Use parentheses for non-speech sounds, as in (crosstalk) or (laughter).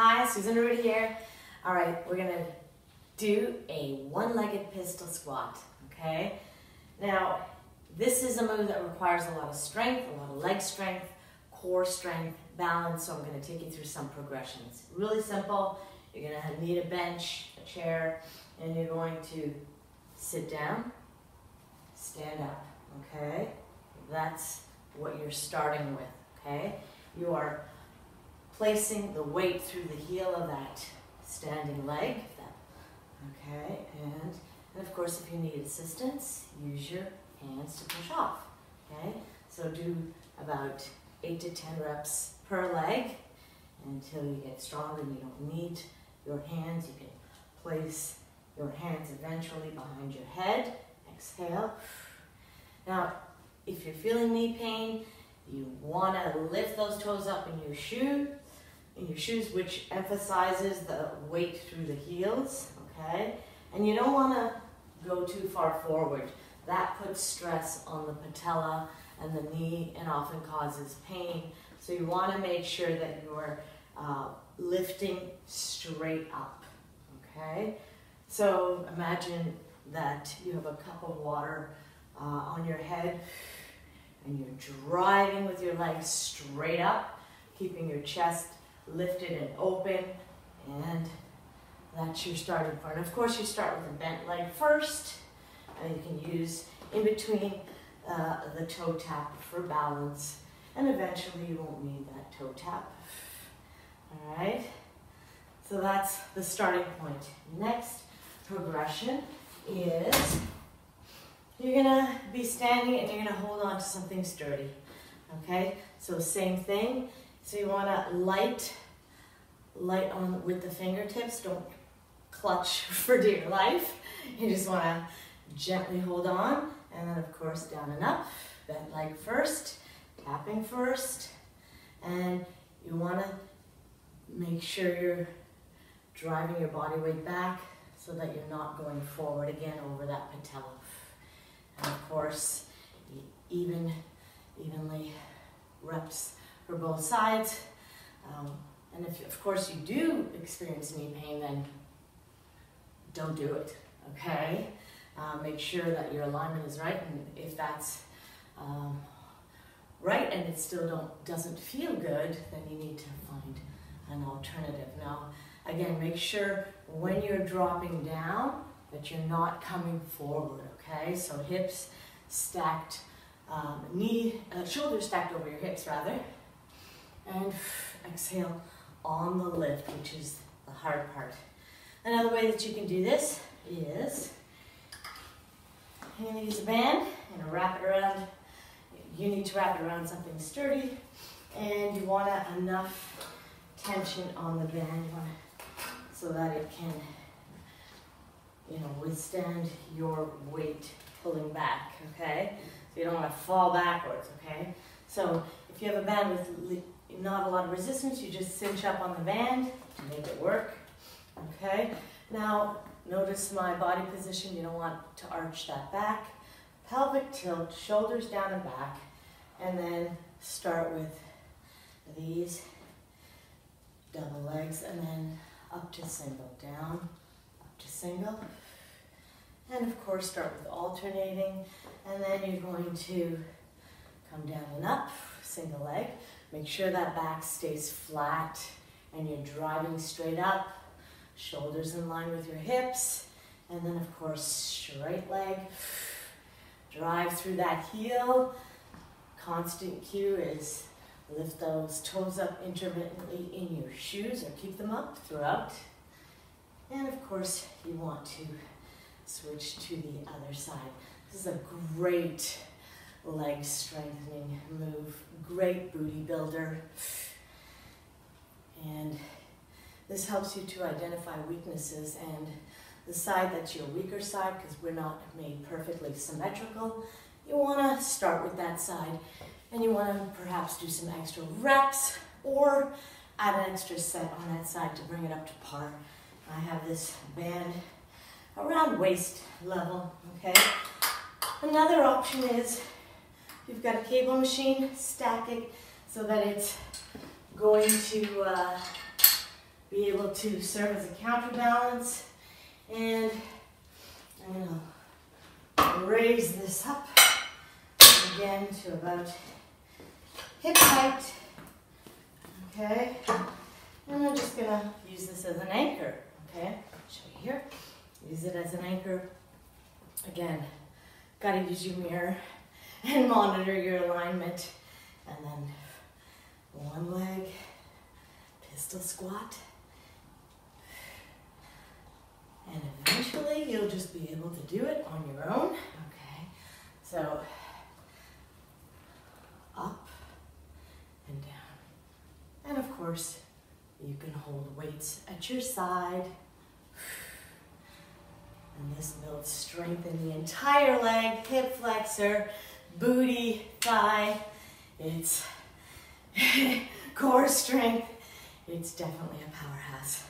Hi, Susan Arruda here. All right, we're gonna do a one-legged pistol squat, okay? Now, this is a move that requires a lot of strength, a lot of leg strength, core strength, balance, so I'm gonna take you through some progressions. Really simple, you're gonna need a bench, a chair, and you're going to sit down, stand up, okay? That's what you're starting with, okay? You are placing the weight through the heel of that standing leg, okay? And, and of course, if you need assistance, use your hands to push off, okay? So do about eight to 10 reps per leg until you get stronger and you don't need your hands. You can place your hands eventually behind your head. Exhale. Now, if you're feeling knee pain, you want to lift those toes up in your shoe, in your shoes, which emphasizes the weight through the heels, okay? And you don't want to go too far forward. That puts stress on the patella and the knee and often causes pain. So you want to make sure that you're uh, lifting straight up, okay? So imagine that you have a cup of water uh, on your head and you're driving with your legs straight up, keeping your chest lifted and open, and that's your starting point. Of course, you start with a bent leg first, and you can use in between uh, the toe tap for balance, and eventually you won't need that toe tap. All right, so that's the starting point. Next progression is you're gonna be standing and you're gonna hold on to something sturdy. Okay, so same thing. So you wanna light, light on with the fingertips. Don't clutch (laughs) for dear life. You just wanna gently hold on. And then of course down and up, bent leg first, tapping first. And you wanna make sure you're driving your body weight back so that you're not going forward again over that patella. And of course, even, evenly reps for both sides. Um, and if, of course, you do experience knee pain, then don't do it, okay? Uh, make sure that your alignment is right, and if that's um, right and it still don't, doesn't feel good, then you need to find an alternative. Now, again, make sure when you're dropping down that you're not coming forward, okay? So hips stacked, um, knee, uh, shoulders stacked over your hips rather. And (sighs) exhale on the lift, which is the hard part. Another way that you can do this is you're gonna use a band and wrap it around. You need to wrap it around something sturdy and you want enough tension on the band so that it can you know, withstand your weight pulling back, okay? So you don't want to fall backwards, okay? So if you have a band with not a lot of resistance, you just cinch up on the band to make it work, okay? Now, notice my body position. You don't want to arch that back. Pelvic tilt, shoulders down and back, and then start with these double legs, and then up to single, down, up to single. And of course, start with alternating. And then you're going to come down and up, single leg. Make sure that back stays flat and you're driving straight up. Shoulders in line with your hips. And then of course, straight leg. Drive through that heel. Constant cue is lift those toes up intermittently in your shoes or keep them up throughout. And of course, you want to switch to the other side. This is a great leg strengthening move, great booty builder. And this helps you to identify weaknesses and the side that's your weaker side, because we're not made perfectly symmetrical, you want to start with that side and you want to perhaps do some extra reps or add an extra set on that side to bring it up to par. I have this band around waist level, okay? Another option is you've got a cable machine, stack it so that it's going to uh, be able to serve as a counterbalance. And I'm gonna raise this up again to about hip height. Okay, and I'm just gonna use this as an anchor. Okay, show you here. Use it as an anchor. Again, gotta use your mirror and monitor your alignment. And then one leg, pistol squat. And eventually you'll just be able to do it on your own. Okay, so up and down. And of course, you can hold weights at your side. And this builds strength in the entire leg, hip flexor, booty, thigh. It's (laughs) core strength. It's definitely a powerhouse.